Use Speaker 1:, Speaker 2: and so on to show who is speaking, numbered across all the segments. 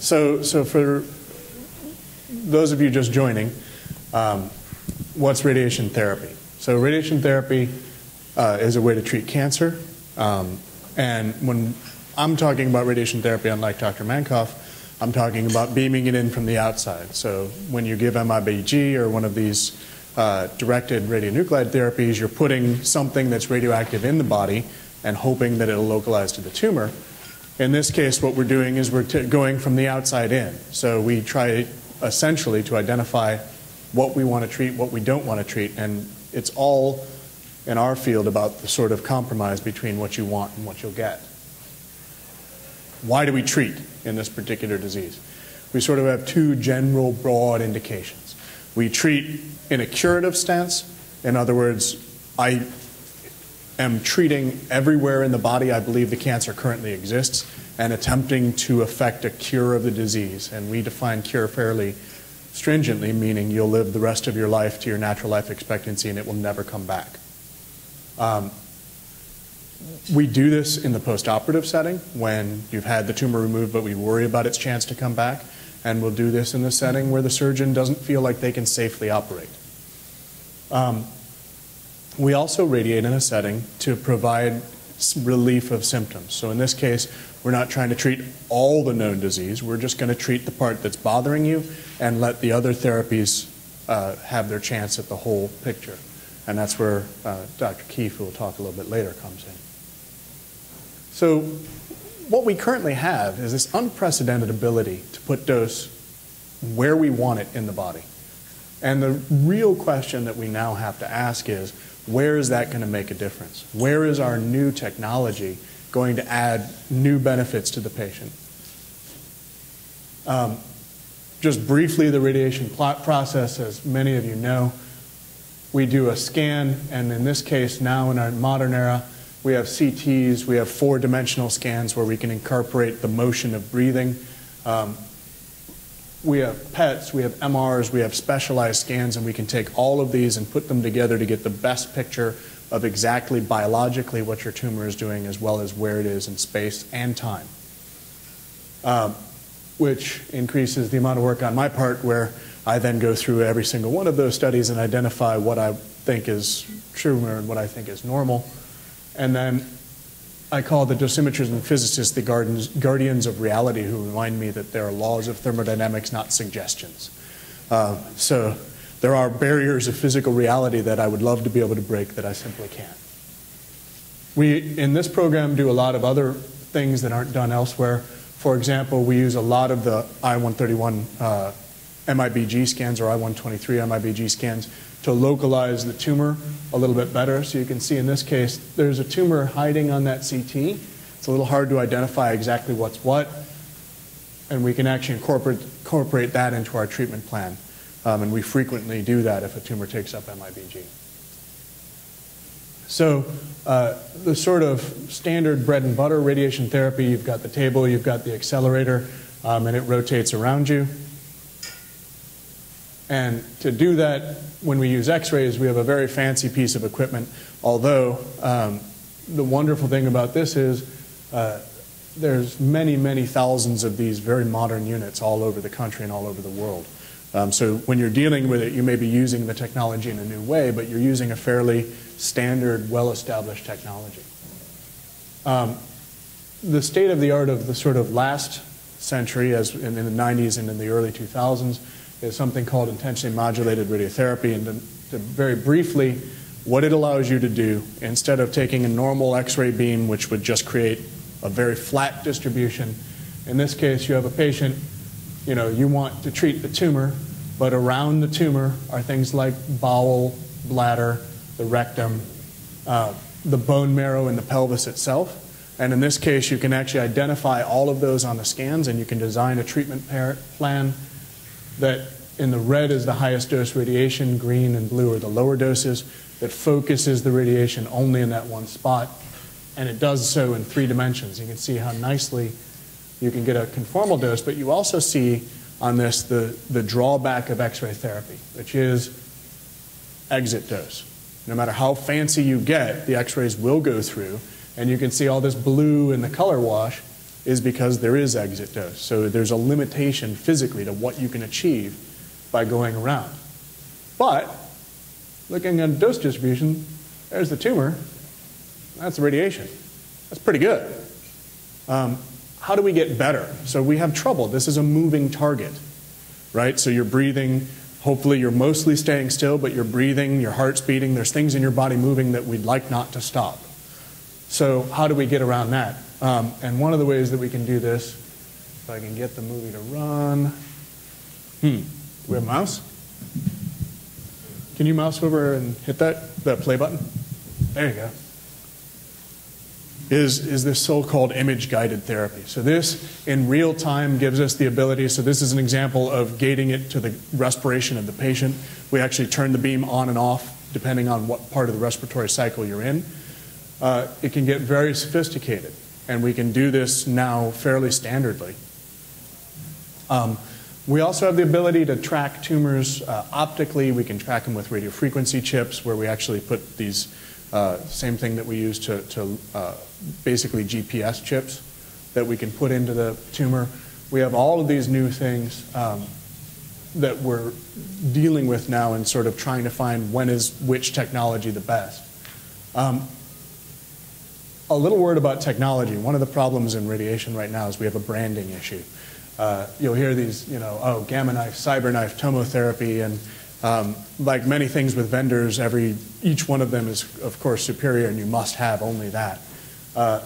Speaker 1: So, so for those of you just joining, um, what's radiation therapy? So radiation therapy uh, is a way to treat cancer. Um, and when I'm talking about radiation therapy, unlike Dr. Mankoff, I'm talking about beaming it in from the outside. So when you give MIBG or one of these uh, directed radionuclide therapies, you're putting something that's radioactive in the body and hoping that it'll localize to the tumor. In this case, what we're doing is we're going from the outside in. So we try essentially to identify what we want to treat, what we don't want to treat, and it's all in our field about the sort of compromise between what you want and what you'll get. Why do we treat in this particular disease? We sort of have two general broad indications. We treat in a curative stance, in other words, I am treating everywhere in the body I believe the cancer currently exists and attempting to effect a cure of the disease. And we define cure fairly stringently, meaning you'll live the rest of your life to your natural life expectancy and it will never come back. Um, we do this in the postoperative setting when you've had the tumor removed, but we worry about its chance to come back. And we'll do this in the setting where the surgeon doesn't feel like they can safely operate. Um, we also radiate in a setting to provide relief of symptoms. So in this case, we're not trying to treat all the known disease. We're just going to treat the part that's bothering you and let the other therapies uh, have their chance at the whole picture. And that's where uh, Dr. Keefe, who will talk a little bit later, comes in. So what we currently have is this unprecedented ability to put dose where we want it in the body. And the real question that we now have to ask is, where is that going to make a difference? Where is our new technology going to add new benefits to the patient? Um, just briefly, the radiation plot process, as many of you know, we do a scan, and in this case, now in our modern era, we have CTs, we have four-dimensional scans where we can incorporate the motion of breathing. Um, we have PETs, we have MRs, we have specialized scans, and we can take all of these and put them together to get the best picture of exactly biologically what your tumor is doing as well as where it is in space and time. Um, which increases the amount of work on my part where I then go through every single one of those studies and identify what I think is tumor and what I think is normal. And then I call the dosimetrists and physicists the guardians of reality who remind me that there are laws of thermodynamics, not suggestions. Uh, so there are barriers of physical reality that I would love to be able to break that I simply can't. We, in this program, do a lot of other things that aren't done elsewhere. For example, we use a lot of the I-131 uh, MIBG scans or I-123 MIBG scans to localize the tumor a little bit better. So you can see in this case, there's a tumor hiding on that CT. It's a little hard to identify exactly what's what. And we can actually incorporate, incorporate that into our treatment plan. Um, and we frequently do that if a tumor takes up MIBG. So uh, the sort of standard bread and butter radiation therapy, you've got the table, you've got the accelerator, um, and it rotates around you. And to do that, when we use x-rays, we have a very fancy piece of equipment, although um, the wonderful thing about this is uh, there's many, many thousands of these very modern units all over the country and all over the world. Um, so when you're dealing with it, you may be using the technology in a new way, but you're using a fairly standard, well-established technology. Um, the state of the art of the sort of last century, as in, in the 90s and in the early 2000s, is something called intensity modulated radiotherapy. And to, to very briefly, what it allows you to do, instead of taking a normal X-ray beam, which would just create a very flat distribution, in this case, you have a patient, you know, you want to treat the tumor, but around the tumor are things like bowel, bladder, the rectum, uh, the bone marrow, and the pelvis itself. And in this case, you can actually identify all of those on the scans, and you can design a treatment plan that in the red is the highest dose radiation, green and blue are the lower doses, that focuses the radiation only in that one spot. And it does so in three dimensions. You can see how nicely you can get a conformal dose, but you also see on this the, the drawback of X-ray therapy, which is exit dose. No matter how fancy you get, the X-rays will go through, and you can see all this blue in the color wash is because there is exit dose. So there's a limitation physically to what you can achieve by going around. But looking at dose distribution, there's the tumor, that's the radiation. That's pretty good. Um, how do we get better? So we have trouble. This is a moving target, right? So you're breathing. Hopefully, you're mostly staying still, but you're breathing, your heart's beating. There's things in your body moving that we'd like not to stop. So, how do we get around that? Um, and one of the ways that we can do this, if I can get the movie to run. Hmm. We have a mouse? Can you mouse over and hit that, that play button? There you go is, is this so-called image-guided therapy. So this, in real time, gives us the ability, so this is an example of gating it to the respiration of the patient. We actually turn the beam on and off depending on what part of the respiratory cycle you're in. Uh, it can get very sophisticated, and we can do this now fairly standardly. Um, we also have the ability to track tumors uh, optically. We can track them with radiofrequency chips where we actually put these uh, same thing that we use to, to uh, basically GPS chips that we can put into the tumor. We have all of these new things um, that we're dealing with now and sort of trying to find when is which technology the best. Um, a little word about technology. One of the problems in radiation right now is we have a branding issue. Uh, you'll hear these, you know, oh, gamma knife, cyber knife, tomotherapy, and um, like many things with vendors, every, each one of them is, of course, superior, and you must have only that. Uh,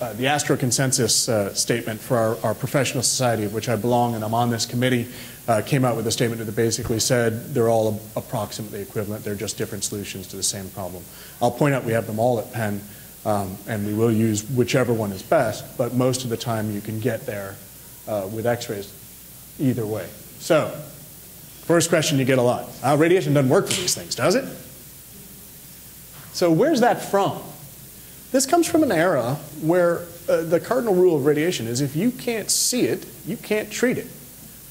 Speaker 1: uh, the Astro Consensus uh, statement for our, our, professional society, of which I belong and I'm on this committee, uh, came out with a statement that basically said they're all approximately equivalent. They're just different solutions to the same problem. I'll point out we have them all at Penn, um, and we will use whichever one is best, but most of the time you can get there uh, with x-rays either way. So First question you get a lot. Uh, radiation doesn't work for these things, does it? So where's that from? This comes from an era where uh, the cardinal rule of radiation is if you can't see it, you can't treat it.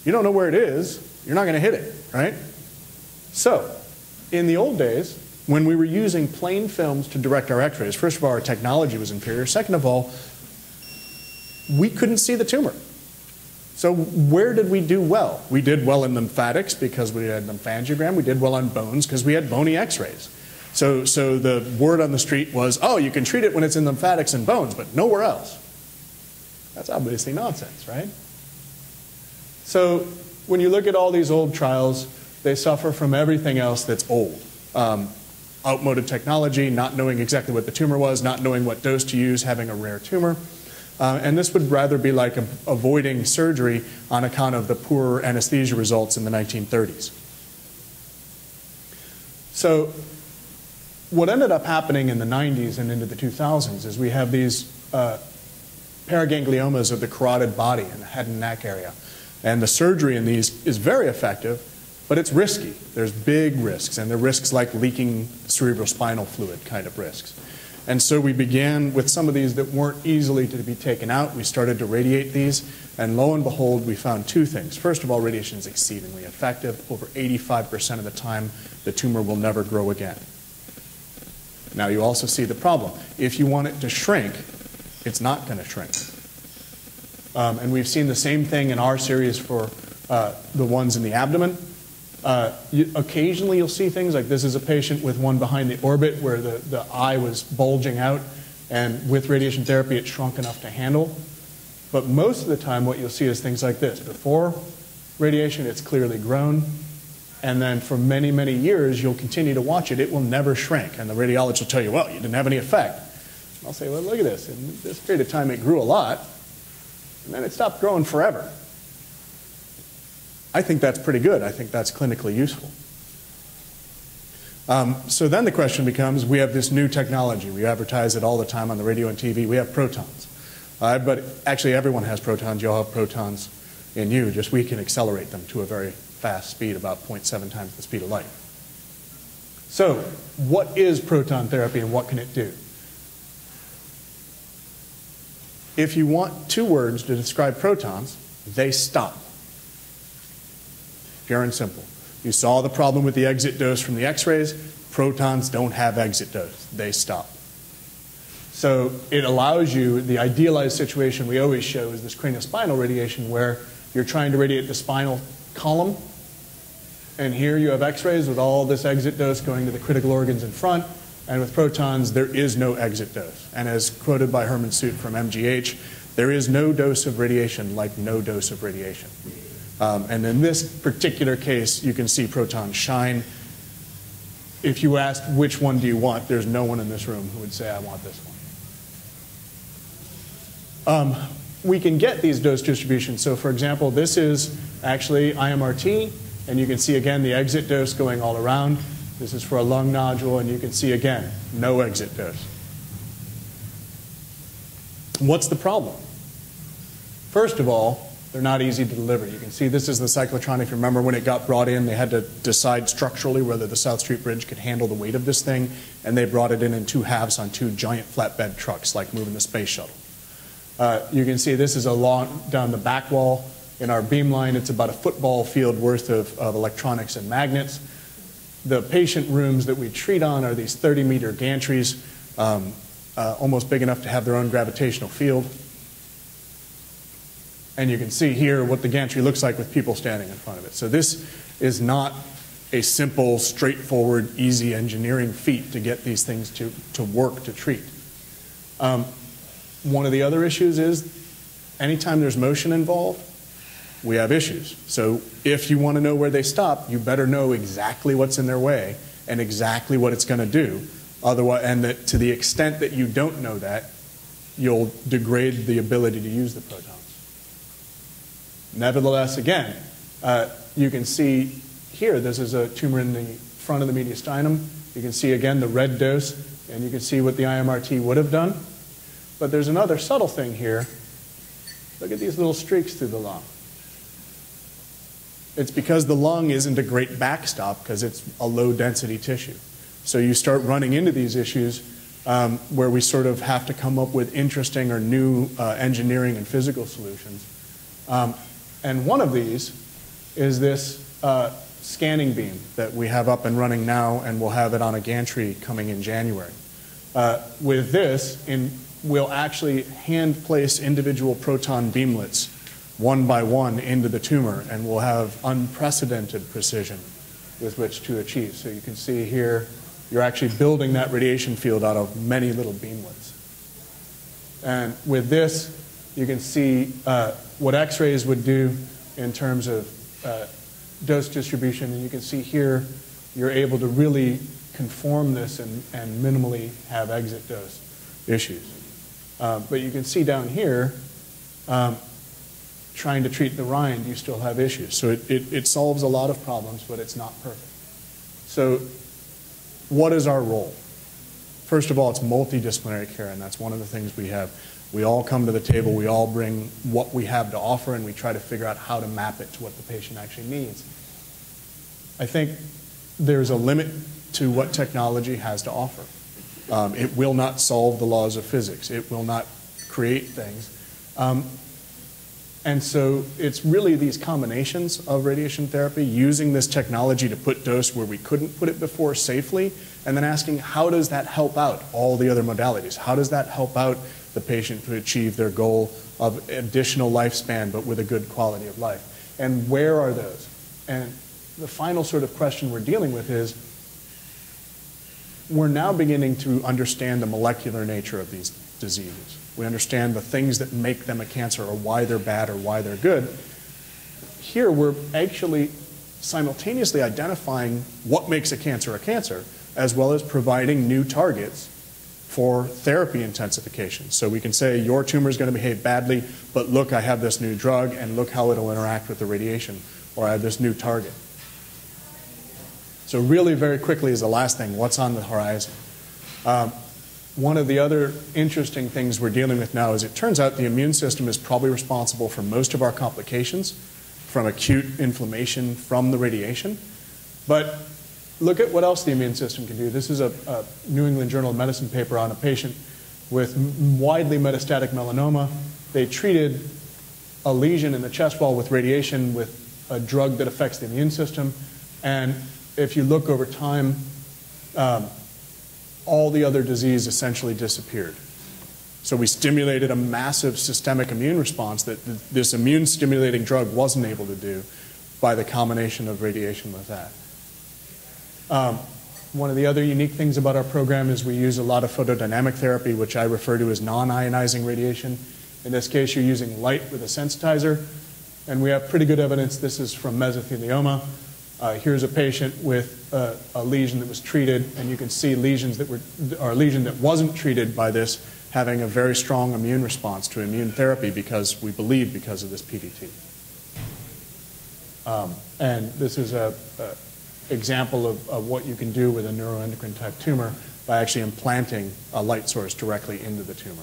Speaker 1: You don't know where it is, you're not going to hit it, right? So, in the old days, when we were using plain films to direct our x-rays, first of all, our technology was inferior. Second of all, we couldn't see the tumor. So where did we do well? We did well in lymphatics because we had lymphangiogram. We did well on bones because we had bony x-rays. So, so the word on the street was, oh, you can treat it when it's in lymphatics and bones, but nowhere else. That's obviously nonsense, right? So when you look at all these old trials, they suffer from everything else that's old. Um, outmoded technology, not knowing exactly what the tumor was, not knowing what dose to use, having a rare tumor. Uh, and this would rather be like a, avoiding surgery on account of the poor anesthesia results in the 1930s. So what ended up happening in the 90s and into the 2000s is we have these uh, paragangliomas of the carotid body in the head and neck area. And the surgery in these is very effective, but it's risky. There's big risks, and they're risks like leaking cerebrospinal fluid kind of risks. And so we began with some of these that weren't easily to be taken out. We started to radiate these, and lo and behold, we found two things. First of all, radiation is exceedingly effective. Over 85% of the time, the tumor will never grow again. Now, you also see the problem. If you want it to shrink, it's not going to shrink. Um, and we've seen the same thing in our series for uh, the ones in the abdomen. Uh, you, occasionally you'll see things like this is a patient with one behind the orbit where the, the eye was bulging out and with radiation therapy it shrunk enough to handle. But most of the time what you'll see is things like this. Before radiation it's clearly grown and then for many, many years you'll continue to watch it. It will never shrink and the radiologist will tell you, well, you didn't have any effect. I'll say, well, look at this. In this period of time it grew a lot and then it stopped growing forever. I think that's pretty good. I think that's clinically useful. Um, so then the question becomes, we have this new technology. We advertise it all the time on the radio and TV. We have protons. Uh, but actually everyone has protons. You all have protons in you. Just we can accelerate them to a very fast speed, about 0.7 times the speed of light. So what is proton therapy and what can it do? If you want two words to describe protons, they stop. Pure and simple. You saw the problem with the exit dose from the x-rays. Protons don't have exit dose. They stop. So it allows you, the idealized situation we always show is this craniospinal radiation where you're trying to radiate the spinal column, and here you have x-rays with all this exit dose going to the critical organs in front, and with protons, there is no exit dose. And as quoted by Herman Suit from MGH, there is no dose of radiation like no dose of radiation. Um, and in this particular case, you can see protons shine. If you asked which one do you want, there's no one in this room who would say, I want this one. Um, we can get these dose distributions. So for example, this is actually IMRT, and you can see again the exit dose going all around. This is for a lung nodule, and you can see again, no exit dose. What's the problem? First of all, they're not easy to deliver. You can see this is the cyclotron. If you remember when it got brought in, they had to decide structurally whether the South Street Bridge could handle the weight of this thing, and they brought it in in two halves on two giant flatbed trucks, like moving the space shuttle. Uh, you can see this is a long down the back wall. In our beamline, it's about a football field worth of, of electronics and magnets. The patient rooms that we treat on are these 30 meter gantries, um, uh, almost big enough to have their own gravitational field. And you can see here what the gantry looks like with people standing in front of it. So this is not a simple, straightforward, easy engineering feat to get these things to, to work to treat. Um, one of the other issues is anytime there's motion involved, we have issues. So if you want to know where they stop, you better know exactly what's in their way and exactly what it's going to do. Otherwise, and that to the extent that you don't know that, you'll degrade the ability to use the protons. Nevertheless, again, uh, you can see here, this is a tumor in the front of the mediastinum. You can see again the red dose, and you can see what the IMRT would have done. But there's another subtle thing here. Look at these little streaks through the lung. It's because the lung isn't a great backstop because it's a low density tissue. So you start running into these issues um, where we sort of have to come up with interesting or new uh, engineering and physical solutions. Um, and one of these is this uh, scanning beam that we have up and running now, and we'll have it on a gantry coming in January. Uh, with this, in, we'll actually hand place individual proton beamlets one by one into the tumor, and we'll have unprecedented precision with which to achieve. So you can see here, you're actually building that radiation field out of many little beamlets. And with this, you can see uh, what X-rays would do in terms of uh, dose distribution. And you can see here, you're able to really conform this and, and minimally have exit dose issues. Uh, but you can see down here, um, trying to treat the rind, you still have issues. So it, it, it solves a lot of problems, but it's not perfect. So what is our role? First of all, it's multidisciplinary care, and that's one of the things we have. We all come to the table, we all bring what we have to offer, and we try to figure out how to map it to what the patient actually needs. I think there's a limit to what technology has to offer. Um, it will not solve the laws of physics. It will not create things. Um, and so it's really these combinations of radiation therapy, using this technology to put dose where we couldn't put it before safely, and then asking how does that help out all the other modalities? How does that help out the patient to achieve their goal of additional lifespan but with a good quality of life? And where are those? And the final sort of question we're dealing with is we're now beginning to understand the molecular nature of these diseases. We understand the things that make them a cancer or why they're bad or why they're good. Here, we're actually simultaneously identifying what makes a cancer a cancer, as well as providing new targets for therapy intensification. So we can say your tumor is going to behave badly, but look, I have this new drug, and look how it'll interact with the radiation, or I have this new target. So really, very quickly is the last thing, what's on the horizon? Um, one of the other interesting things we're dealing with now is it turns out the immune system is probably responsible for most of our complications from acute inflammation from the radiation. But look at what else the immune system can do. This is a, a New England Journal of Medicine paper on a patient with widely metastatic melanoma. They treated a lesion in the chest wall with radiation with a drug that affects the immune system. And if you look over time, um, all the other disease essentially disappeared. So we stimulated a massive systemic immune response that th- this immune stimulating drug wasn't able to do by the combination of radiation with that. Um, one of the other unique things about our program is we use a lot of photodynamic therapy, which I refer to as non ionizing radiation. In this case, you're using light with a sensitizer, and we have pretty good evidence this is from mesothelioma. Uh, here's a patient with uh, a lesion that was treated, and you can see lesions that were, or a lesion that wasn't treated by this having a very strong immune response to immune therapy because we believe because of this PDT. Um, and this is a, a example of, of, what you can do with a neuroendocrine type tumor by actually implanting a light source directly into the tumor.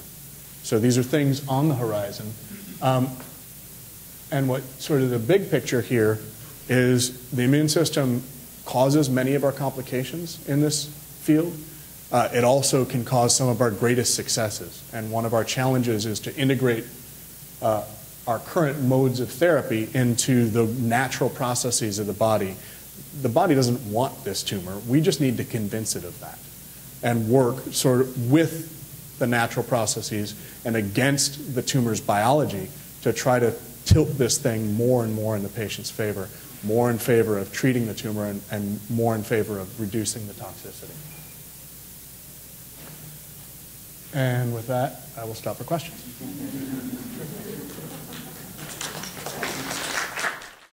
Speaker 1: So these are things on the horizon. Um, and what sort of the big picture here is the immune system causes many of our complications in this field. Uh, it also can cause some of our greatest successes. And one of our challenges is to integrate uh, our current modes of therapy into the natural processes of the body. The body doesn't want this tumor. We just need to convince it of that and work sort of with the natural processes and against the tumor's biology to try to tilt this thing more and more in the patient's favor, more in favor of treating the tumor and, and more in favor of reducing the toxicity. And with that, I will stop for questions.